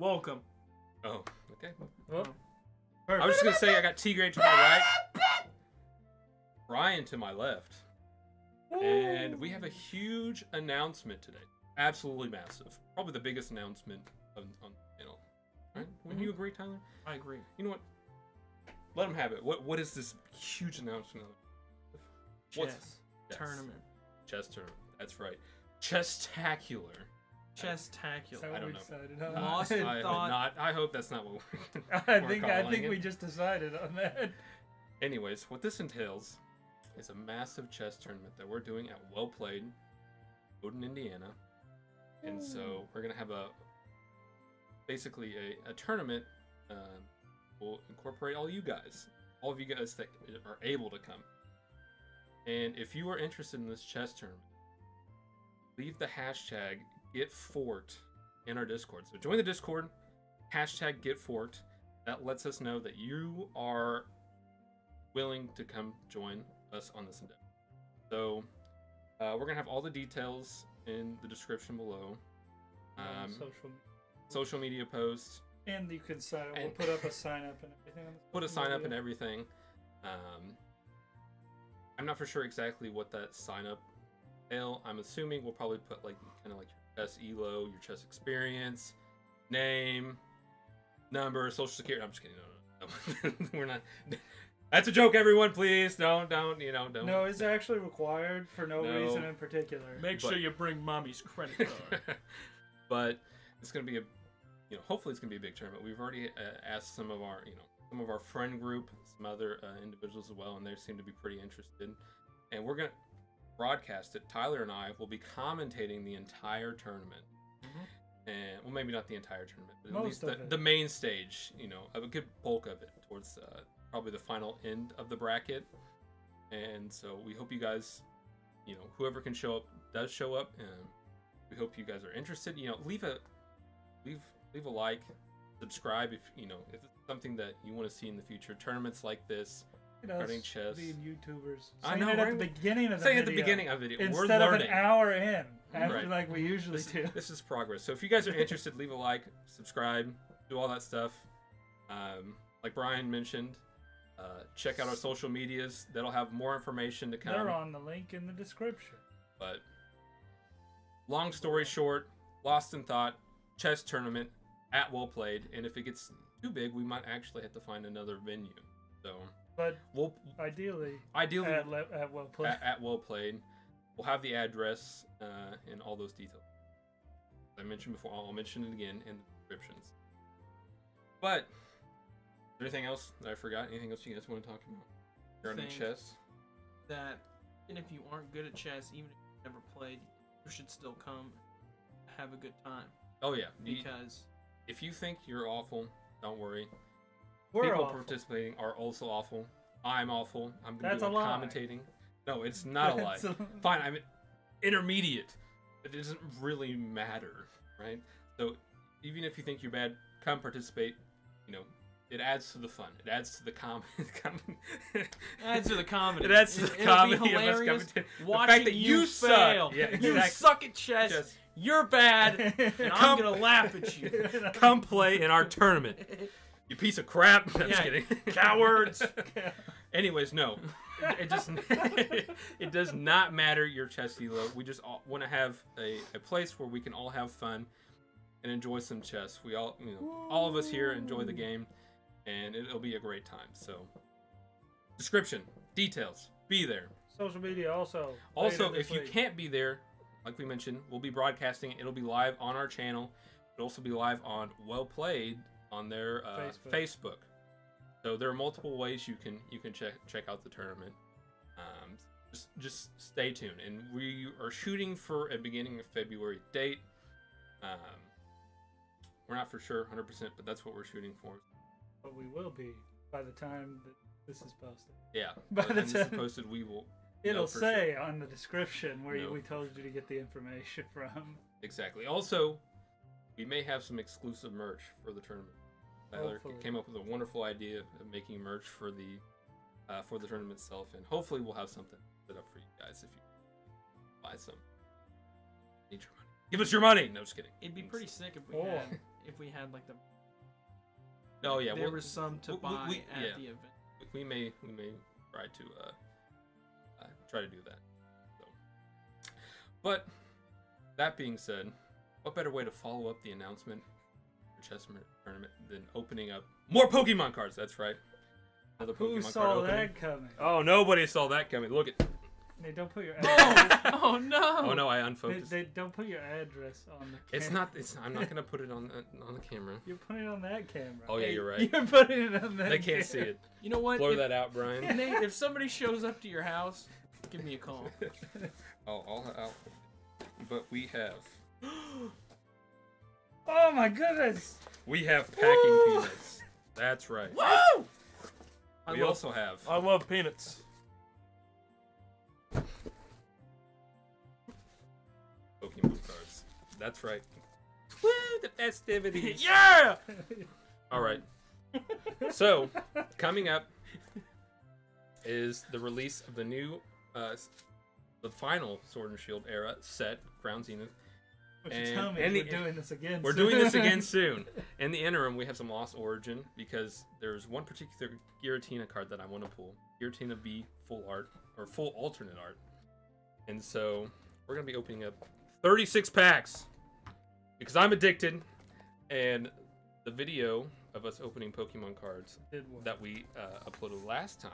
Welcome. Oh, okay. Well, oh. I was just gonna say I got T Grade to my right, Ryan to my left, and we have a huge announcement today. Absolutely massive. Probably the biggest announcement on, on the channel. Right? Wouldn't mm-hmm. you agree, Tyler? I agree. You know what? Let him have it. What What is this huge announcement? What's- Chess Yes. tournament. Chess tournament. That's right. Chess-tacular. Chess-tacular. I don't know. Lost I thought. not. I hope that's not what we're. I think I think it. we just decided on that. Anyways, what this entails is a massive chess tournament that we're doing at Well Played, Odon, Indiana. And so we're gonna have a basically a, a tournament. Um, we'll incorporate all you guys, all of you guys that are able to come. And if you are interested in this chess tournament, leave the hashtag GetForked in our Discord. So join the Discord, hashtag GetForked. That lets us know that you are willing to come join us on this endeavor. So uh, we're gonna have all the details in the description below. Um, social, social media posts, and you can sign up. We'll and- put up a sign up and everything. Put a sign up and everything. Um, I'm not for sure exactly what that sign up entail. I'm assuming we'll probably put like kind of like your chess elo, your chess experience, name, number, social security. I'm just kidding. No, no, no. we're not. That's a joke, everyone. Please don't, don't, you know, don't. No, it's actually required for no, No. reason in particular. Make But- sure you bring mommy's credit card. but it's gonna be a, you know, hopefully it's gonna be a big tournament. We've already uh, asked some of our, you know, some of our friend group, some other uh, individuals as well, and they seem to be pretty interested. And we're gonna broadcast it. Tyler and I will be commentating the entire tournament. And well, maybe not the entire tournament, but at least the, it. the main stage. You know, of a good bulk of it towards uh, probably the final end of the bracket. And so we hope you guys, you know, whoever can show up does show up. And we hope you guys are interested. You know, leave a leave leave a like, subscribe if you know if it's something that you want to see in the future. Tournaments like this, Look at us chess. being YouTubers. I know, it at right? the beginning of the saying at video, the beginning of the video, we're instead of learning. an hour in, after Right. like we usually this, do. this is progress. So if you guys are interested, leave a like, subscribe, do all that stuff. Um, like Brian mentioned, uh, check out our social medias. That'll have more information to come. They're on the link in the description. But long story short, lost in thought, chess tournament at Well Played, and if it gets too big, we might actually have to find another venue. So But we'll ideally, ideally at, le- at well played. at, at Well Played. We'll have the address uh, and all those details. As I mentioned before, I'll mention it again in the descriptions. But, anything else that I forgot? Anything else you guys want to talk about regarding chess? that, even if you aren't good at chess, even if you've never played, you should still come, have a good time. Oh yeah, you- Because if you think you're awful, don't worry. We're People awful. participating are also awful. I'm awful. I'm gonna That's be a commentating. No, it's not a lie. A- Fine, I'm intermediate. It doesn't really matter, right? So even if you think you're bad, come participate. You know, it adds to the fun. It adds to the com. com- adds to the comedy. It adds to It- the it'll be comedy of us commentating. The fact that you, you suck. fail. Yeah, You suck at chess. Just You're bad, and I'm gonna laugh at you. come play in our tournament. You piece of crap. I'm just kidding. cowards. Anyways, no, it, it just it does not matter your chess elo. We just want to have a, a place where we can all have fun and enjoy some chess. We all, you know, all of us here enjoy the game, and it'll be a great time. So, description, details, be there. Social media also. Also, later this if you week. can't be there, like we mentioned, we'll be broadcasting. It'll be live on our channel. It'll also be live on Well Played on their uh, Facebook. Facebook. So there are multiple ways you can you can check check out the tournament. Um, just just stay tuned, and we are shooting for a beginning of February date. Um, we're not for sure 100%, but that's what we're shooting for. but we will be by the time that this is posted. Yeah, By the time this is posted, we will It'll say on the description where you, No. we told you to get the information from. Exactly. Also, we may have some exclusive merch for the tournament. Tyler Hopefully. came up with a wonderful idea of making merch for the uh, for the tournament itself, and hopefully we'll have something set up for you guys if you buy some. Need your money. Give us your money. No, just kidding. It'd be pretty sick if we Oh. had if we had like the Oh yeah, there well, was some to we- we- buy we- at yeah. the event. we may we may try to uh, uh try to do that. So, but that being said, what better way to follow up the announcement for chess Mer- tournament than opening up more Pokemon cards? That's right. Another Who Pokemon saw card that coming? Oh, nobody saw that coming. Look at. Hey, don't put your Oh, address. oh no! Oh no, I unfocused. they don't put your address on the. It's not. It's. I'm not gonna put it on the, on the camera. You're putting it on that camera. Oh yeah, you're right. You're putting it on that. They can't see it. You know what? Blur if, that out, Brian. Nate, if somebody shows up to your house, give me a call. Oh, I'll, I'll. But we have. Oh my goodness! We have packing peanuts. That's right. Woo! We love, also have. I love peanuts. Pokemon cards. That's right. Woo, the festivities. yeah! All right. So, coming up is the release of the new, uh, the final Sword and Shield era set, Crown Zenith. What you And- tell me we're the- doing this again. We're soon. doing this again soon. In the interim, we have some Lost Origin because there's one particular Giratina card that I want to pull. Giratina V full art or full alternate art. And so we're going to be opening up 36 packs because I'm addicted. And the video of us opening Pokemon cards that we uh, uploaded last time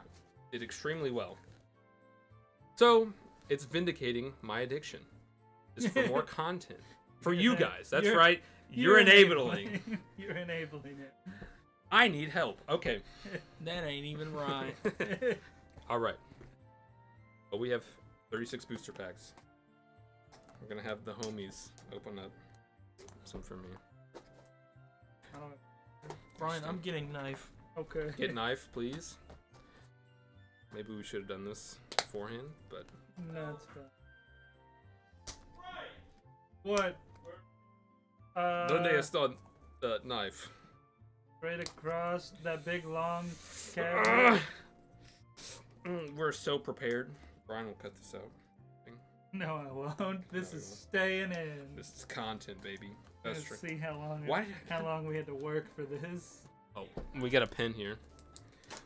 did extremely well. So it's vindicating my addiction. It's for more content. For you guys. That's you're- right. You're, enabling. You're enabling it. I need help. Okay. That ain't even right. All right. But we have 36 booster packs. We're going to have the homies open up some for me. I don't- Brian, I'm getting knife. okay. Get knife, please. Maybe we should have done this beforehand, but No, it's fine. What? Uh, Donde está the knife? Straight across that big long. Mm, We're so prepared. Brian will cut this out. no, I won't. This No, is won't. staying in. This is content, baby. That's Let's true. see how long. Why It, how long we had to work for this. Oh, we got a pen here.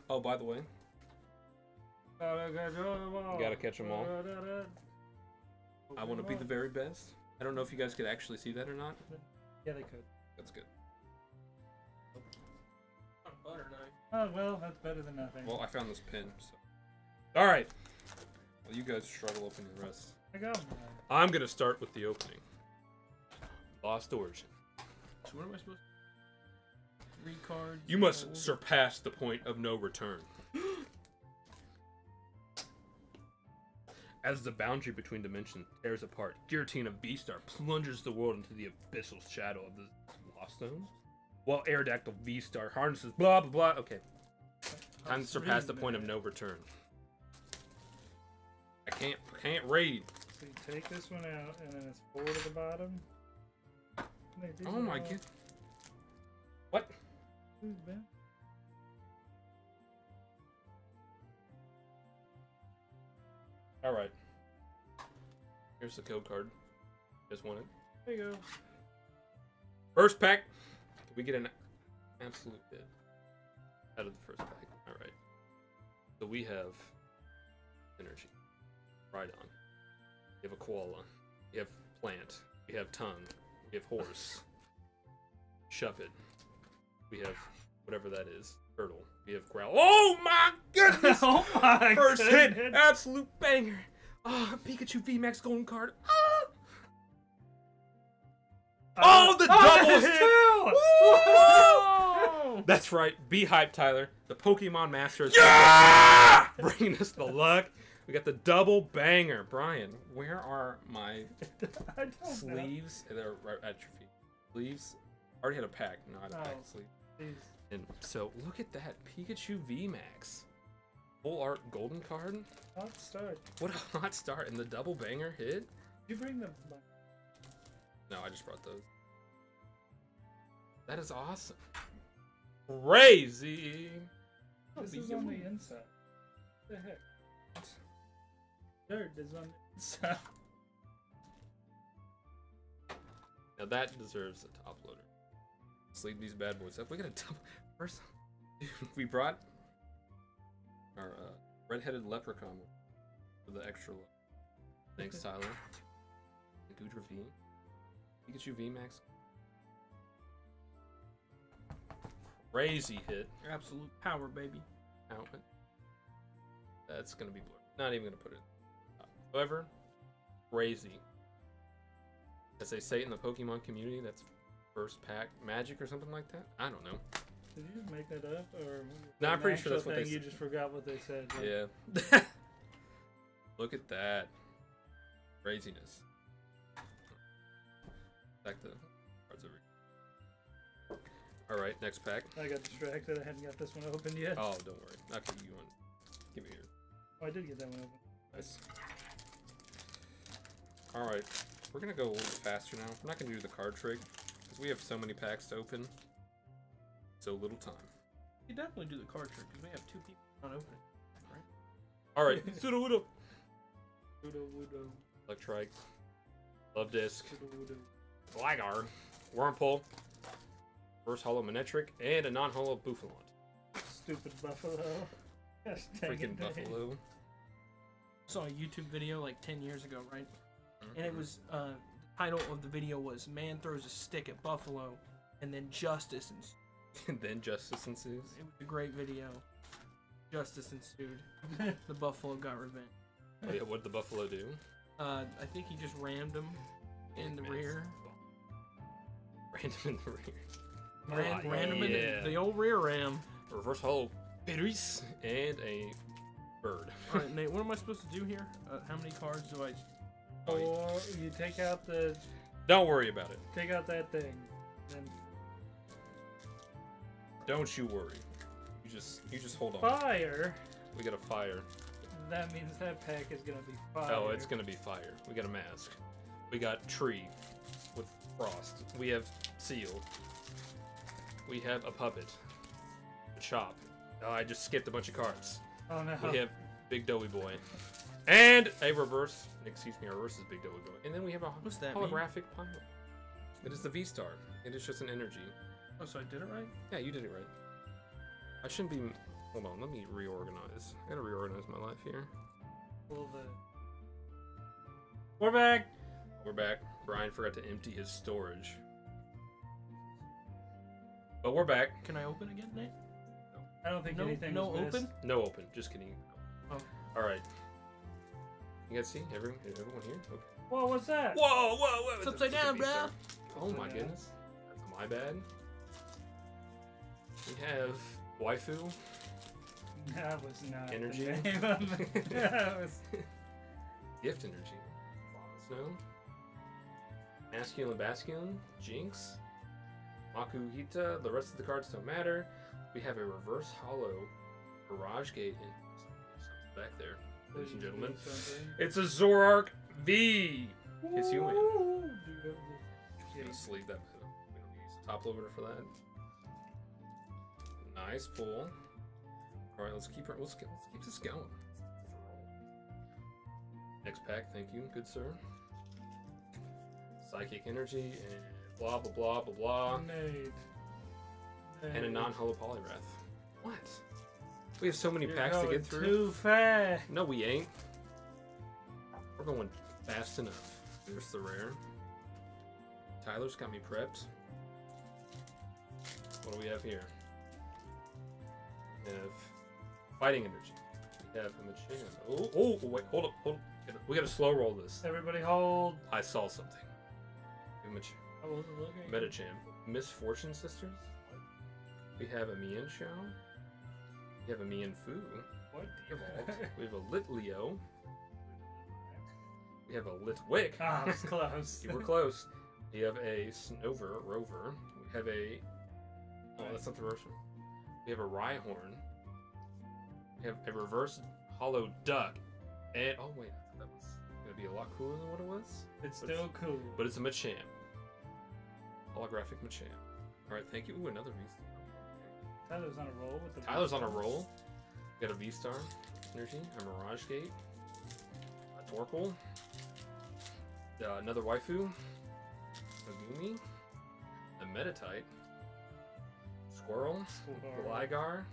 Oh, by the way, Gotta gotta catch 'em all. I want to be the very best. I don't know if you guys could actually see that or not. Mm-hmm. Yeah, they could. That's good. Butter knife. Oh well, that's better than nothing. Well, I found this pin. So. All right. Well, you guys struggle opening the rest. I got mine. I'm gonna start with the opening. Lost Origin. So what am I supposed to Three cards. You must surpass the point of no return. As the boundary between dimensions tears apart, Giratina V-Star plunges the world into the abyssal shadow of the Lost Zones, while Aerodactyl V-Star harnesses blah blah blah. Okay, time to surpass the point of no return. I can't can't read. So you take this one out, and then it's four to the bottom. Oh my god. What? All right. Here's the code card. Just want it. There you go. First pack. We get an absolute bit out of the first pack. All right. So we have energy. Rhydon. We have a koala. We have plant. We have tongue. We have horse. Shuppet. We have whatever that is. Turtle. We have growl. Oh my goodness! oh my First hit, absolute banger. Ah, Pikachu VMAX Golden Card. Ah! Oh, the double hit! Woo! That's right. Be hype, Tyler. The Pokemon Masters. Yeah! Bringing us the luck. We got the double banger. Brian, where are my I don't know. sleeves? They're right at your feet. Sleeves? I Already had a pack, not a pack Oh. of sleeves. Jeez. And so look at that Pikachu VMAX. Full art golden card. Hot start. What a hot start. And the double banger hit. Did you bring the? No, I just brought those. That is awesome. Crazy. This is on the inside. What the heck? Dirt is on the inside. Now that deserves a top loader. Sleeve these bad boys up. We got a double. First, we brought our uh, red-headed leprechaun for the extra. Thanks, Tyler. Gudra V. Pikachu V Max. Crazy hit. Absolute power, baby. Outfit. That's gonna be blurred. Not even gonna put it. However, crazy. As they say in the Pokemon community, that's first pack magic or something like that. I don't know. Did you just make that up, or No, I'm pretty sure that's what they You s- just forgot what they said. like, Yeah. Look at that. Craziness. Back to cards over. Alright, next pack. I got distracted. I hadn't got this one open yet. Oh, don't worry. Okay, you want. Give me here. Oh, I did get that one open. Nice. Alright, we're gonna go a little faster now. I'm not gonna do the card trick, because we have so many packs to open. So little time. You definitely do the card trick because we have two people not opening. Alright, Pseudo Widow. Wudo, wudo, Electrike. Love Disc. wudo, wudo. Gligar. Wurmple. First Hollow Manectric, and a non hollow Bouffalant. Stupid buffalo. Gosh, dang Freaking it, Dave. Buffalo. saw a YouTube video like 10 years ago, right? Mm-hmm. And it was uh, the title of the video was "Man throws a stick at Buffalo, and then justice ensued." And then Justice ensues. It was a great video. Justice ensued. the Buffalo got revenge. Oh, yeah, what'd the Buffalo do? Uh, I think he just rammed him in the Man, rear. Random in the rear. Ran, Oh, ran him in the, the old rear ram. Reverse Hollow Beatrice, and a bird. All right, Nate, what am I supposed to do here? Uh, how many cards do I? Oh, you- take out the Don't worry about it. take out that thing. Then Don't you worry. You just you just hold on. fire. We got a fire. That means that pack is gonna be fire. Oh, it's gonna be fire. We got a mask. We got tree with frost. We have seal. We have a puppet. A chop. Oh, I just skipped a bunch of cards. Oh no. We have Big Doughy Boy. And a reverse. Excuse me, a reverse is Big Doughy Boy. And then we have a What's that mean? holographic pilot. It is the V Star. It is just an energy. Oh, so I did it right. Yeah, you did it right. I shouldn't be. Hold on, let me reorganize. I gotta reorganize my life here. Pull the- We're back. We're back. Brian forgot to empty his storage. But we're back. Can I open again, Nate? No. I don't think No, anything no was missed. open. No open. Just kidding. Oh. All right. You guys see everyone? Everyone here? Okay. Whoa, what's that? Whoa, whoa, whoa! It's upside down, bro. Oh my goodness. That's my bad. We have waifu. That was not the Energy? name of it. that was Gift energy. Snow. Masculine Basculin. Jinx. Makuhita. The rest of the cards don't matter. We have a reverse hollow Barrage Gate and something back there, ladies and gentlemen. It's a Zoroark V. It's you win. Ooh, do you have Just the- sleeve that. We don't use the top loader for that. Nice pull. All right, let's keep her. Let's, let's keep this going. Next pack, thank you, good sir. Psychic energy and blah blah blah blah blah, Nade. and a non-hollow Poliwrath. What? We have so many You're packs to get through. Too fast. No, we ain't. We're going fast enough. There's the rare. Tyler's got me prepped. What do we have here? We have fighting energy. We have a Machamp. Oh, oh, wait, hold up, hold up. We gotta- slow roll this. Everybody hold. I saw something. We have I wasn't looking. Medicham. Misfortune Sisters. We have a Mienshao. We have a Mienfoo. What? Evolved. We have a Litleo. We have a Litwick. Ah, it's close. You were close. We have a Snover Rover. We have a. Oh, that's not the one. We have a Rhyhorn. We have a reverse hollow duck. And. Oh, wait. I thought that was to be a lot cooler than what it was. It's But it's- still cool. But it's a Machamp. Holographic Machamp. Alright, thank you. Ooh, another V Tyler's on a roll with the. Tyler's on a roll. We got a V Star energy, a Mirage Gate, a Torkoal, uh, another Waifu, a Goomy, a Metatite, Squirrel. Gligar,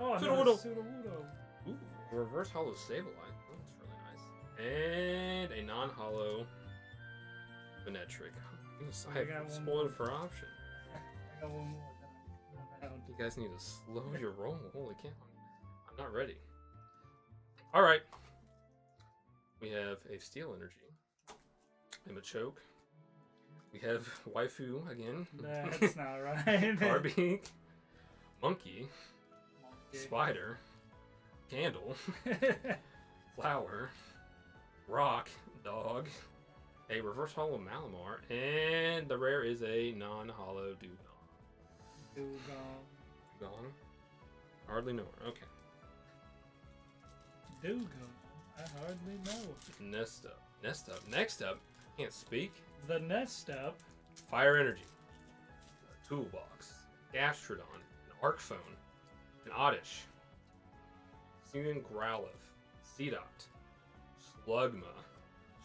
Oh, another Sudowoodo. Ooh, reverse hollow Sableye. That's really nice. And a non-hollow Venetric. Oh, goodness, I I have spoiled for option. I got one more. You guys need to slow your roll. Holy cow. I'm not ready. Alright. We have a Steel Energy. A Choke. We have Waifu again. That's not right. Barbie. Monkey. Monkey. Spider. Candle. Flower. Rock. Dog. A reverse hollow Malamar. And the rare is a non hollow Dugong. Dugong. Dugong? Hardly know her. Okay. Dugong. I hardly know. Next up. Next up. Next up. Can't speak. The nest up. Fire Energy. A Toolbox. Gastrodon. An Arc Phone. An Oddish. Simeon Growlithe. Seedot. Slugma.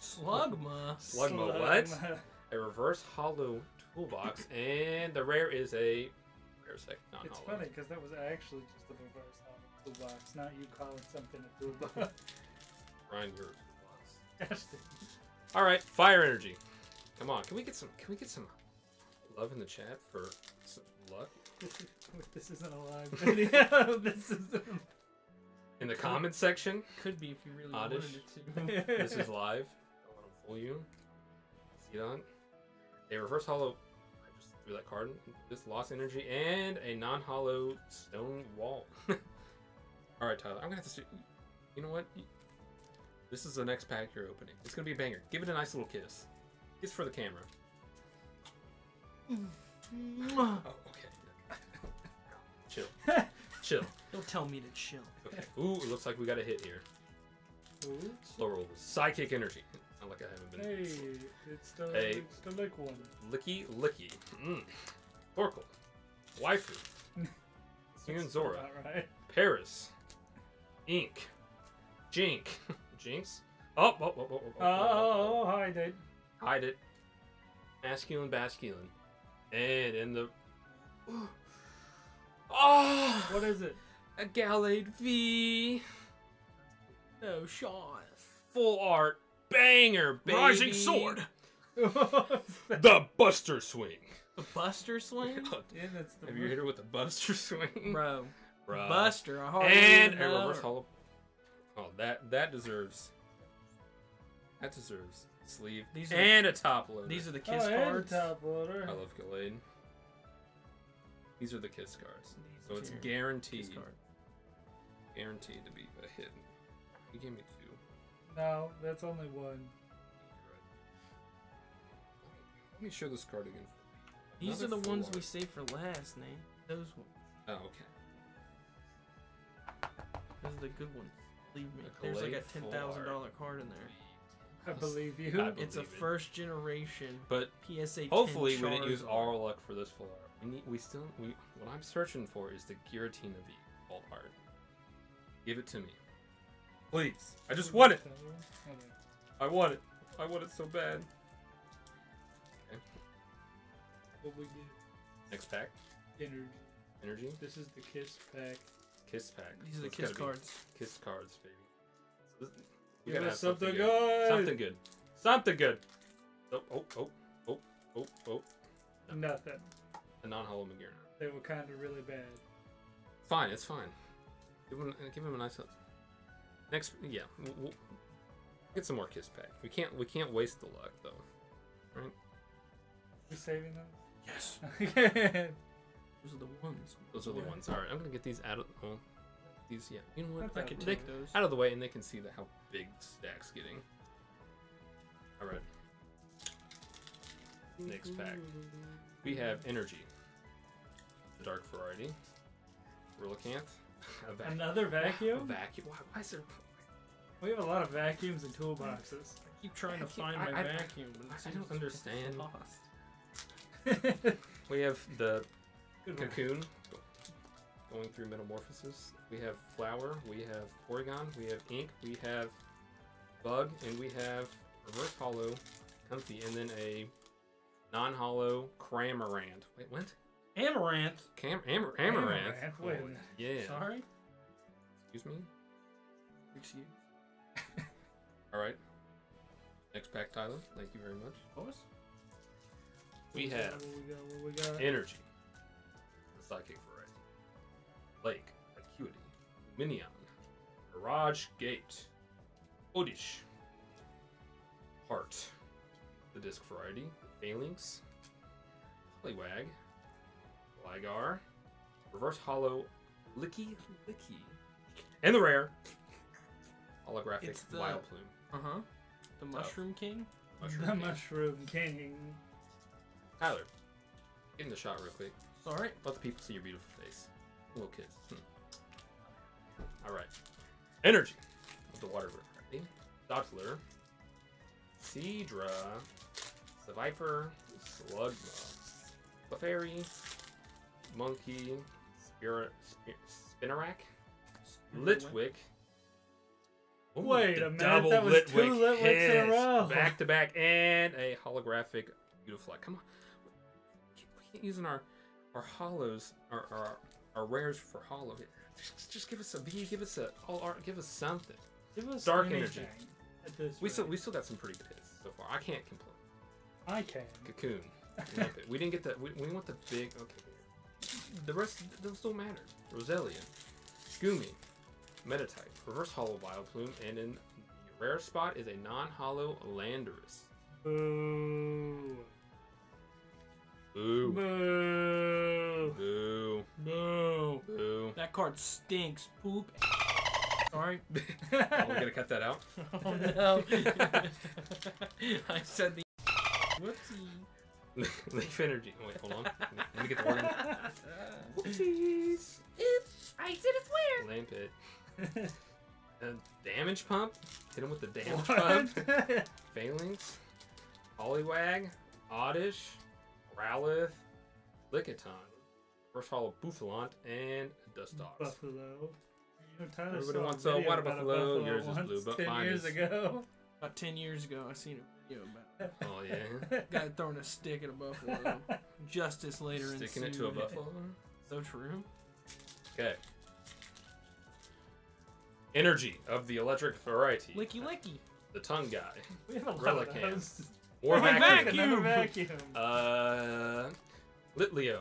Slugma. Slugma, what? A reverse hollow toolbox. and the rare is a rare sec non It's hollow. funny because that was actually just a reverse hollow toolbox, not you calling something a toolbox. Ryan, your toolbox. Dang. Alright, fire energy. Come on, can we get some can we get some love in the chat for some luck? this isn't a live video. this is. In the comments section. Could be if you really Oddish. wanted it to. This is live. I don't let them fool you. See that? A reverse hollow. I just threw that card. This lost energy and a non-hollow stone wall. All right, Tyler. I'm gonna have to. See, you know what? This is the next pack you're opening. It's gonna be a banger. Give it a nice little kiss. Kiss for the camera. Oh, okay. Chill. Chill. Don't tell me to chill. Okay. Ooh, it looks like we got a hit here. Ooh. Slow roll. Psychic energy. Not like I haven't been. Hey, it's the Hey. it's the lick one. Licky Licky. Mm. Torkoal. Waifu. Simeon Zora. Right. Paris. Ink. Jink. Jinx. Oh, oh, oh, oh, oh, oh, Oh, oh, oh, oh, oh hi. Hide it. Masculine Basculin. And in the. Oh! What is it? A Gallade V. No shot. Full art. Banger, baby. Rising sword. The Buster Swing. The Buster Swing, Yeah, that's the Have you hit her with the Buster Swing? bro. Bruh. Buster. I hardly and a know reverse hollow. Oh, that that deserves. That deserves a sleeve These are- and a top loader. These are the Oh, kiss and cards. top loader. I love Gallade. These are the kiss cards, These so it's guaranteed, kiss cards. guaranteed to be a hit. You gave me two. No, that's only one. Let me show this card again. These are Another the ones full we art. saved for last, Nate. Those ones. Oh, okay. Those are the good ones. Believe me. The There's like a Glade ten full thousand dollar card in there. I believe you. I It's a it. first generation But PSA. 10 hopefully we didn't use our luck for this full art. We need. We still. We. What I'm searching for is the Giratina V full art. Give it to me, please. I just want it. I want it. I want it so bad. What we get? Next pack. Energy. Energy. This is the kiss pack. Kiss pack. These are the kiss cards. Kiss cards, baby. So this- we gotta have something good. good. Something good. Something good. Oh, oh, oh, oh, oh, oh. Nothing. A non-hollow Magearna. They were kind of really bad. Fine, it's fine. Give him, uh, give him a nice. Next, yeah, we'll, we'll get some more kiss pack. We can't, we can't waste the luck though. Right? We saving them? Yes. those? Those are the ones. Those are the Yeah. ones. All right, I'm gonna get these out of. Well, these, yeah. You know what? That's I can take those. out of the way, and they can see that how big the stack's getting. All right. Next pack. We have energy. The dark variety. Relicanth. A vac- Another A vacuum? vacuum. Why, why is there? We have a lot of vacuums and toolboxes. I keep trying to I find can't- my I- I- vacuum, I- I don't understand. Lost. We have the one. cocoon going through metamorphosis. We have flower. We have Porygon. We have ink. We have bug, and we have reverse hollow, comfy, and then a non-hollow Cramorant. Wait, what? Amaranth. Cam Amar- Amaranth. Amaranth, wait a. Yeah. Sorry. Excuse me. Excuse. All right. Next pack, Tyler. Thank you very much. Of course. We have we got? What we got? energy. The psychic variety. Lake. Acuity. Minion. Mirage Gate. Oddish. Heart. The disc variety. Phalanx. Poliwag. Ligar. Reverse Hollow. Licky Licky. And the rare. Holographic It's the- Vileplume. Uh huh. The Mushroom King. Mushroom the King. Mushroom King. Tyler, get in the shot real quick. Sorry. Let the people see your beautiful face. Little kids. Hmm. All right. Energy of the water variety. Dottler. The Viper. Slugma. Clefairy. Monkey. Spirit. Spir- Spinarak. Litwick. Ooh, Wait a minute, double that was two Litwicks in a row. Back to back, and a holographic Beautifly. Come on, we can't using our our hollows, our, our our rares for hollow. Just, just give us a V, give us a all art, give us something. Give us Dark energy. We still we still got some pretty good hits so far. I can't complain. I can. Cocoon. We didn't get the. We, we want the big. Okay. The rest those don't matter. Roselia, Goomy, Metatype, Reverse Hollow Bioplume, and in the rare spot is a non-hollow Landorus. Boo. Boo. Boo. Boo. No. Boo. That card stinks. Poop. Sorry. Oh, we gotta cut that out. Oh no. I said the. Whoopsie. Leaf energy. Oh, wait, hold on. Let me get the wording. Whoopsies. Oops. I said it's weird. Lampent. Uh, damage pump. Hit him with the damage pump. what? Phalanx. Poliwag. Oddish. Growlithe. Lickitung. First Hollow Bouffalant. And Dustox. Buffalo. You know, Tyler Everybody saw wants a video water about buffalo. Yours is once, blue, but ten mine years is- ago. About 10 years ago, I seen a video about Oh, yeah. a guy throwing a stick at a buffalo. Justice later in Sticking it to a buffalo. So true. Okay. Energy of the electric variety. Licky licky. The tongue guy. we have a lot Relicanth. of those. War my vacuum. vacuum. Another vacuum. Uh, Litleo.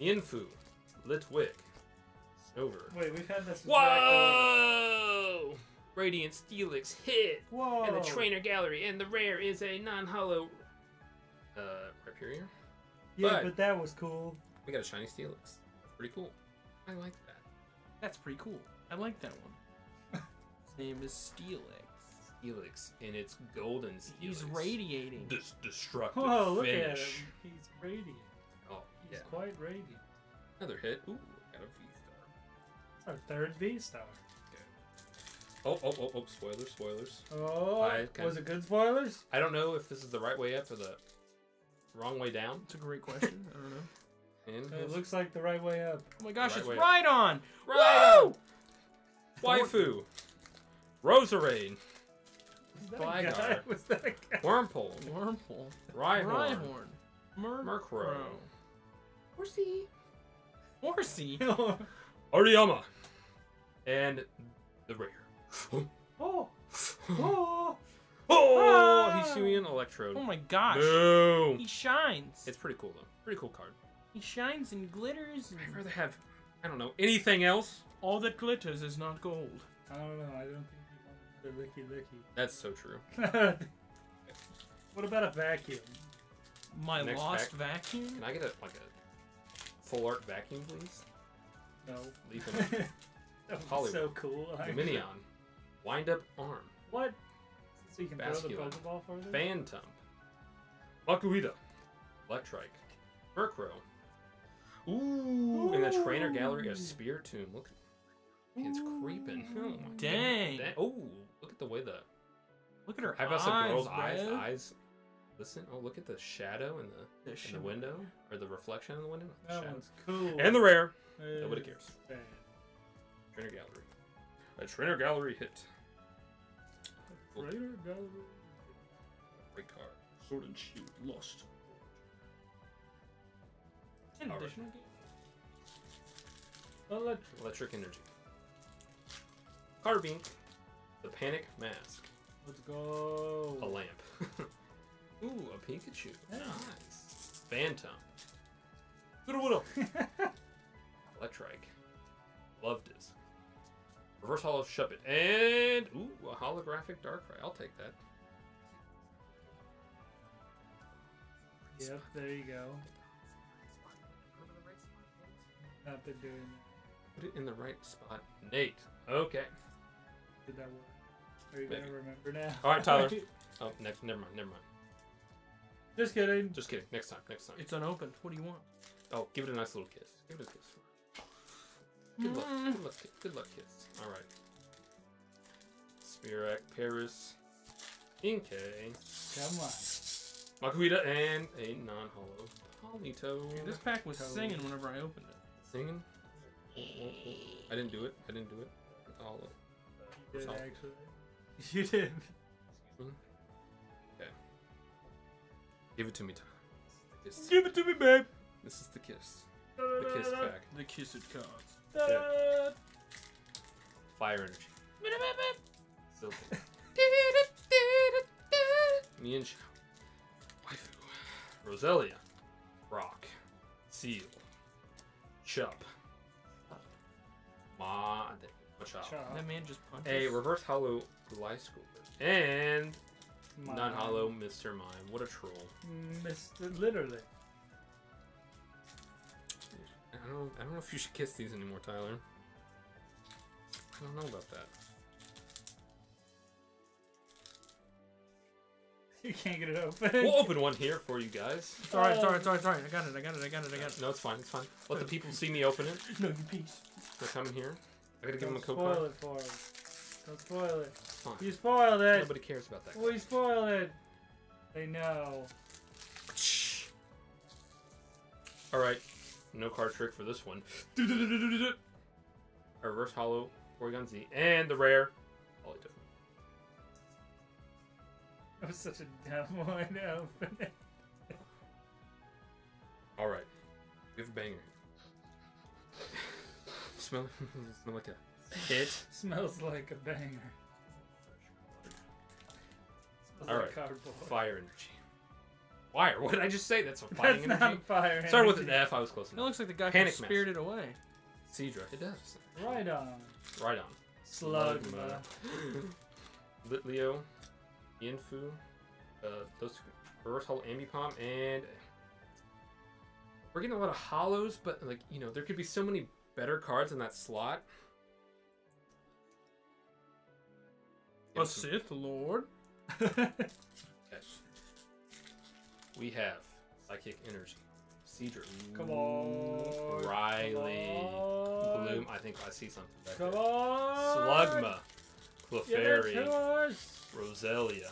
Yinfu. Litwick. Snover. Wait, we've had this. exact Whoa! Radiant Steelix hit. order. Whoa. And the trainer gallery. And the rare is a non-hollow. Uh, Rhyperior. Yeah, but- but that was cool. We got a shiny Steelix. Pretty cool. I like that. That's pretty cool. I like that one. His name is Steelix. Steelix in its golden Steelix. He's radiating. This destructive Whoa, look finish. at him. He's radiant. Oh, He's yeah. quite radiant. Another hit. Ooh, got a V-Star. It's our third V star. Oh, oh, oh, oh, spoilers, spoilers. Oh, I can- was it good spoilers? I don't know if this is the right way up or the wrong way down. It's a great question. I don't know. And It looks like the right way up. Oh my gosh, Right it's way. right on! Right Woo! Waifu, Roserade, Was that a Gligar. guy? Was that a guy? Wormpole, Wormhole. Rhyhorn, Rhyhorn. Mur- Murkrow, Horsey. Horsey. Ariyama, and the rare. oh, oh, oh, Ah! Hisuian Electrode. Oh my gosh. Boom. He shines. It's pretty cool though. Pretty cool card. He shines and glitters. I'd rather have, I don't know, anything else. all that glitters is not gold. I don't know. I don't think he wanted another licky That's so true. what about a vacuum? My Next lost pack. vacuum? Can I get a like a full art vacuum, please? No. Leaf energy. that would be Hollywood. so cool. Dominion. Wind up arm. What? So you can throw the Basculin. Pokeball further? Phantom. Makuhita. Electrike. Murkrow. Ooh, in the trainer gallery, a Spiritomb. Look, it's creeping. Oh my Dang. Oh, look at the way the Look at her how about eyes, some girl's eyes? Eyes. Listen. Oh, look at the shadow in the The in the window or the reflection in the window. The That shadow. one's cool. And the rare It's Nobody cares. bad. trainer gallery. A trainer gallery hit. Cool. Trainer gallery. Great card. Sword and shield lost. And Alright. additional game. Electric. Electric energy. Carbink. The panic mask. Let's go. A lamp. Ooh, a Pikachu. Yeah. Nice. Phantom. Widow Electrike. Love disc. Reverse hollow Shuppet. And ooh, a holographic Darkrai. I'll take that. Yep, there you go. Not been doing that. Put it in the right spot. Nate. Okay. Did that work? Are you gonna remember now? All right, Tyler. Oh, next. Never mind. Never mind. Just kidding. Just kidding. Next time. Next time. It's unopened. What do you want? Oh, give it a nice little kiss. Give it a kiss. Good luck. Mm. Good luck. ki- Good luck, kiss. All right. Spirac, Paris, Inkay, Come on. Makuhita, and a non-hollow Polito. Dude, this pack was Toad. singing whenever I opened it. Singing. I didn't do it. I didn't do it. All You did actually. You did. Give it to me, Tyler. Kiss. Give it to me, babe. This is the kiss. The kiss pack. The kiss it cards. Yeah. Fire energy. Silcoon. Mian Shao. Waifu. Roselia. Rock. Seal. Chup. Ma. Machop. Chop. That man just punched. A us. reverse hollow Gliscor. And Mine. non hollow Mr. Mime. What a troll. Mr. Literally. I don't, I don't know if you should kiss these anymore, Tyler. I don't know about that. You can't get it open. We'll open one here for you guys. It's alright, it's alright, it's alright, it's alright. I got it, I got it, I got it, I got it. No, it's fine, it's fine. Let the people see me open it. No, you piece. They're coming here. I gotta give Don't a code spoil card. it for him. Don't spoil it. Fine. You spoiled it. Nobody cares about that. We spoiled it. They know. All right, no card trick for this one. A reverse hollow Porygon Z and the rare. All different. That was such a dumb one to open it. All right, we have a banger. Smell, smell like a hit. Smells like a banger. Smells All like right. cardboard. Fire energy. Fire. What did I just say? That's a That's fighting not energy. fire. Started with an. F. I was close It enough. looks like the guy Panic from mask. Spirited Away. Seadra. It does. Right on. Right on. Slugma. Litleo, Yinfu, uh, those reverse hollow Ambipom, and we're getting a lot of hollows, but like you know, there could be so many better cards in that slot. A Sith Lord. Okay. We have Psychic Energy, Cedric. Come on. Riley, Come on. Bloom. I think I see something back Come there. on. Slugma, Clefairy. Roselia,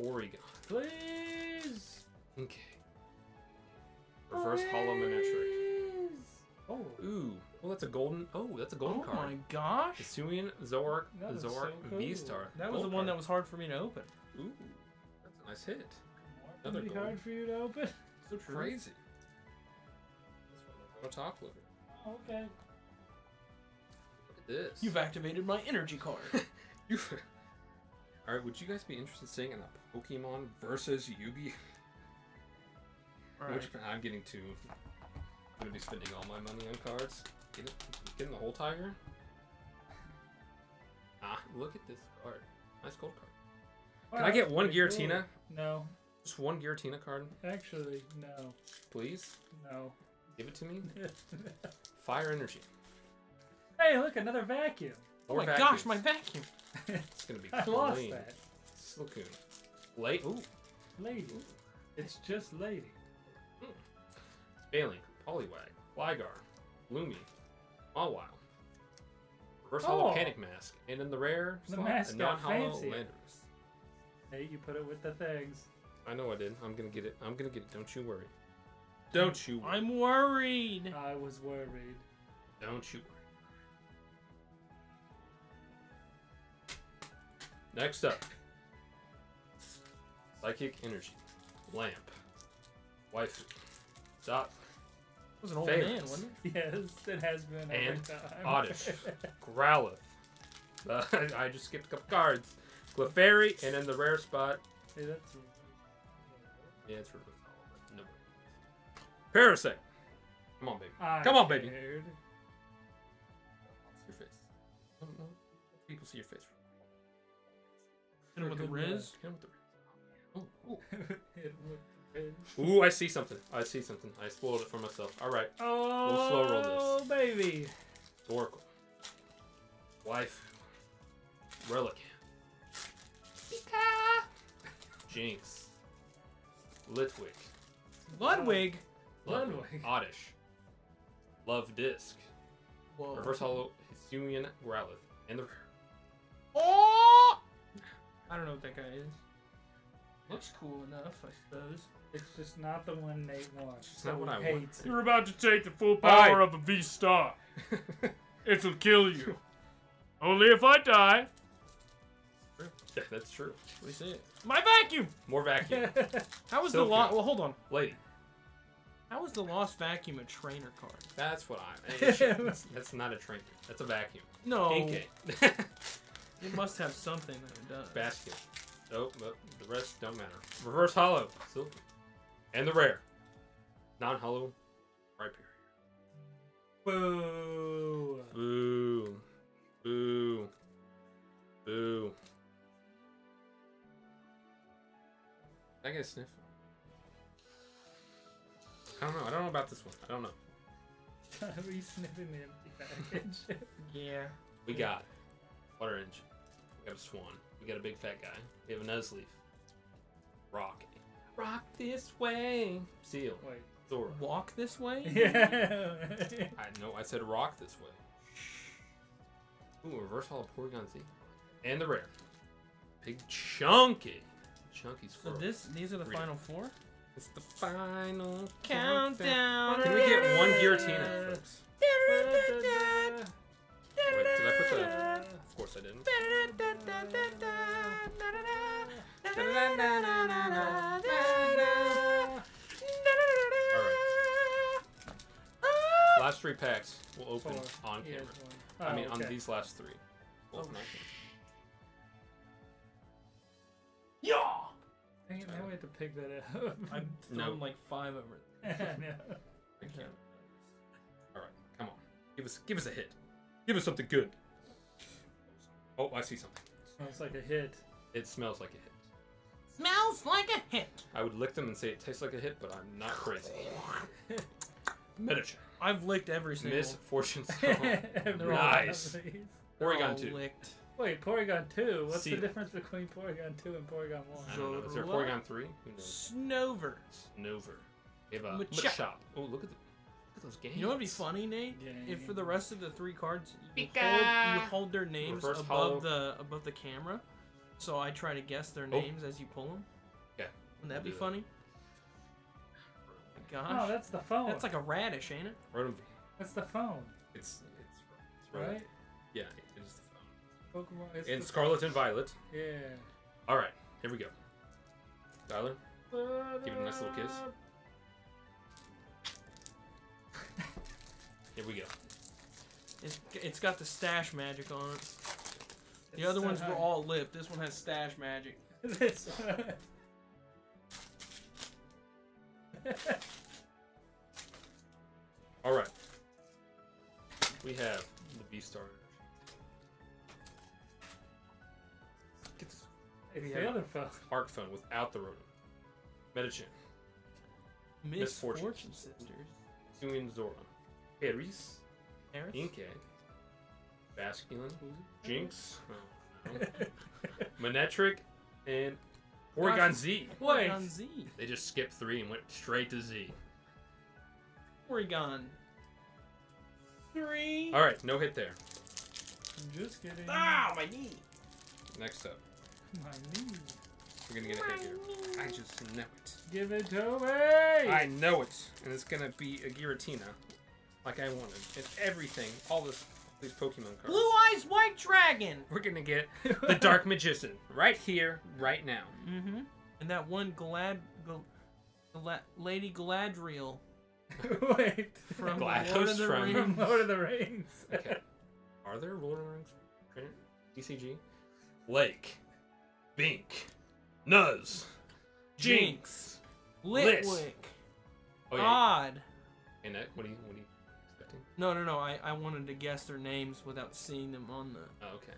Porygon. Please. Okay. Reverse hollow Manectric. Oh. Ooh. Well, that's a golden. Oh, that's a golden Oh card. Oh my gosh. Hisuian, Zork, That is Zork, so cool. V-Star. That was the one that was hard for me to open. Ooh. That's a nice hit. Another gold. hard for you to open. So true. Crazy. That's what I'm gonna talk with. Okay. Look at this. You've activated my energy card. You. All right. Would you guys be interested in seeing a Pokemon versus Yugi? Alright. Which I'm getting to. I'm gonna be spending all my money on cards. Get it? Getting the whole tiger. Ah, look at this card. Nice gold card. Can I get one Giratina? No. Just one Giratina card, Actually, no. please. No. Give it to me. Fire energy. hey, look, another vacuum. oh More my gosh, my vacuum. It's gonna be I clean. lost that. Silcoon. Late. Ooh. Lady. It's just lady. Failing. Poliwag. Flygar. Bloomy. Mawile. Reverse Hollow Oh. Panic Mask. And in the rare The slot, a non-hollow fancier. Landorus. Hey, you put it with the things. I know I did. I'm gonna get it. I'm gonna get it. Don't you worry. Don't you worry. I'm worried. I was worried. Don't you worry. Next up, Psychic Energy, Lamp, Waifu, Dot, was an old Favorites. man, wasn't it? Yes, it has been And time. Oddish. Growlithe. Uh, I just skipped a couple cards. Clefairy, and in the rare spot, See, that's yeah, it's hollow, no. Parasect. Come on, baby. I'm Come on, baby. scared. See your face. No, no. People see your face. Hit him with the Riz. Hit 'em with the-. It would be- Ooh, I see something. I see something. I spoiled it for myself. All right, Oh, slow roll this. baby. Oracle. Wife. Relic. Jynx. Litwick. Ludwig. Ludwig. Oddish. Love Disc. Whoa. Reverse Hollow Hisuian Growlithe. And the rare. Oh! I don't know what that guy is. Looks cool enough, I suppose. It's just not the one Nate wants. It's not what I want. You're about to take the full Hi. power of a V Star. It'll kill you. Only if I die. yeah, that's true. We see it. My vacuum. More vacuum. How was the lost? Well, hold on. Lady. How was the lost vacuum a trainer card? That's what I'm. That's, that's not a trainer. That's a vacuum. No, Inkay. it must have something that it does. Basket. Nope, but the rest don't matter. Reverse hollow. Silky. And the rare. Non hollow. Right here. Boo. Boo. Boo. Boo. I get a sniff. I don't know. I don't know about this one. I don't know. Are we sniffing the empty package? Yeah. We got Water Energy. We got a Swan. We got a big fat guy. We have a Nuzleaf. Rock. Rock this way. Seal. Wait. Zorua. Walk this way. Yeah. I know I said rock this way. Ooh, reverse hollow Porygon Z. And the rare. Big chunky. Chunky So this, these are the Read it. final four. It's the final Countdown. Can we get one Giratina, folks? Wait, did I put the? Of course I didn't. Last three packs will open Four. on camera. one. I mean, Oh, on these last three. Well, Oh, not sh- camera. Yeah. Dang it, now we have to pick that up. I've No. thrown like five over. I know. I can't. All right, come on. Give us, give us a hit. Give us something good. Oh, I see something. Smells like a hit. It smells like a hit. Smells like a hit. I would lick them and say it tastes like a hit, but I'm not crazy. Miniature. I've licked every single. Miss Fortune Stone. Nice. one of these. They're Porygon 2. Licked. Wait, Porygon 2. What's Seal. the difference between Porygon 2 and Porygon 1? I don't know. Is there a Porygon 3? Who knows? Snover. Snover. We have a Machop. Machop. Oh, look at, the, look at those games. You know what'd be funny, Nate? Yeah, If for the rest of the three cards, you hold, you hold their names Reverse above hollow. the above the camera, so I try to guess their Oh. names as you pull them. Yeah. Wouldn't that Do be that. funny? Oh, Gosh, Oh, that's the phone. that's like a radish, ain't it? That's the phone, It's, it's, it's right? Yeah, it is the phone. Pokemon. It's And the- Scarlet and Violet. Yeah. All right, here we go. Tyler, Give it a nice little kiss. Here we go. It's, it's got the stash magic on it. The It's other so ones were all lip. This one has stash magic. This- All right. We have the V Star. Get this it's We the other phone. Arc phone without the Rotom. Medicham. Miss Misfortunes. Fortune Sisters. Suin Zorua. Aries. Harris? Inkay. Basculin. Jynx. Oh, no. Manectric. And Porygon Z. Wait. Porygon Z. They just skipped three and went straight to Z. Porygon. Three. All right, no hit there. I'm just kidding. Ah, my knee. Next up, My knee. we're gonna get a hit here. I just know it. Give it to me. I know it, and it's gonna be a Giratina, like I wanted. It's everything, all this, these Pokemon cards. Blue Eyes White Dragon. We're gonna get the Dark Magician right here, right now. Mm-hmm. And that one Glad, Gal, Gala- Lady Galadriel Wait. From GLaDOS Lord of the from- From Rings. Lord of the Rings. Okay. Are there Lord of the Rings print DCG? Lake, Bink, Nuz, Jynx, Lis. Litwick, Oh yeah. Odd. and that, what do you what are you expecting? No, no, no. I, I wanted to guess their names without seeing them on the Oh, okay.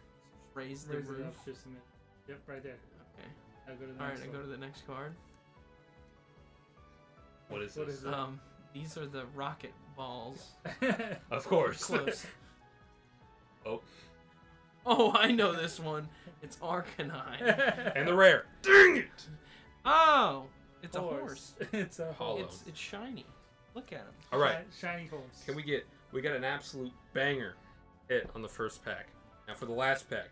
raise the Raise it roof. up just a minute. Yep, right there. Okay. I'll go to the All right, next I go one. to the next card. What is What this? is it? Um, these are the rocket balls. Of course. Close. oh, Oh, I know this one. It's Arcanine. and the rare. Dang it! Oh, it's a horse. it's a Hollow. horse. It's it's shiny. Look at him. All right. Shiny horse. Can we get? We got an absolute banger hit on the first pack. Now for the last pack.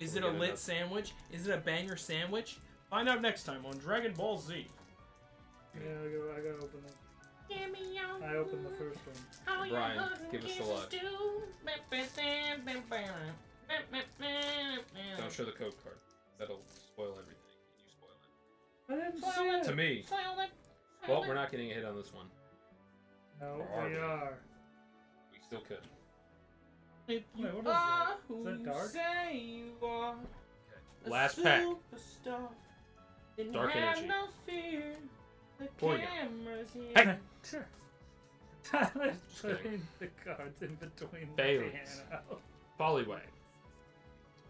Is it a lit another- sandwich? Is it a banger sandwich? Find out next time on Dragon Ball Z. Yeah, I gotta, I gotta open it. I opened the first one. Brian, give us the luck. Don't show the code card. That'll spoil everything. You spoil it. I didn't Well, see it. To me. Well, we're not getting a hit on this one. No, Or are we we? are. We still could. If you Wait, what is are that? who Is that you dark? say you are, a Last pack. superstar, then Dark have energy. no fear. The Pour it. camera's here. Hey! Tyler's kidding. putting the cards in between Failures. the piano. Poliwag.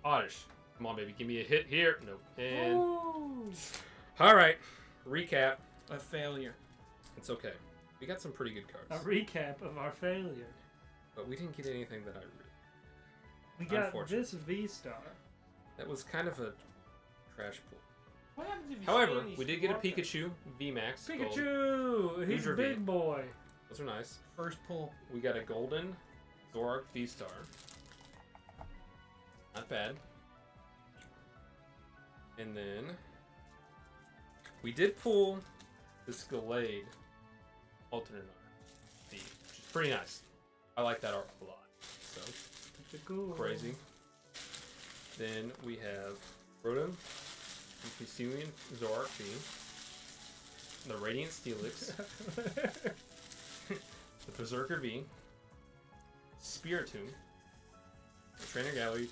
Oddish. Come on, baby. Give me a hit here. Nope. And. Ooh. Alright. Recap. A failure. It's okay. We got some pretty good cards. A recap of our failure. But we didn't get anything that I really. We got Unfortunate. this V Star. That was kind of a trash pool. What happens if you However, we these did get a? Pikachu V Max. Pikachu! He's a Hydra V. big boy. Those are nice. First pull. We got a golden Zoroark V Star. Not bad. And then we did pull this Gallade alternate art V, which is pretty nice. I like that art a lot. So Pikachu. crazy. Then we have Rotom, Hisuian Zoroark V, the Radiant Steelix, the Berserker V, Spiritomb, the Trainer Gallery,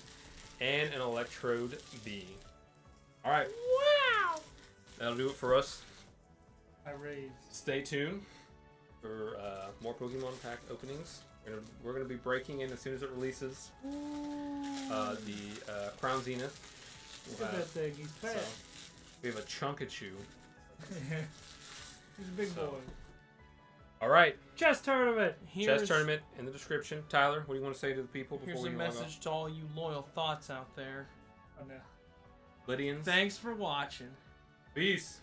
and an Electrode V. Alright, Wow! that'll do it for us. I raised. Stay tuned for uh, more Pokemon pack openings. We're gonna, we're gonna be breaking in as soon as it releases. Uh, the uh, Crown Zenith. Look We'll at have- that thing. He's so, fat. we have a Chunkachu. He's a big So, boy. Alright, Chess tournament. Here's, chess tournament in the description. Tyler, what do you want to say to the people before Here's we a message to all you loyal thoughts out there. Oh no. Lydians. Thanks for watching. Peace.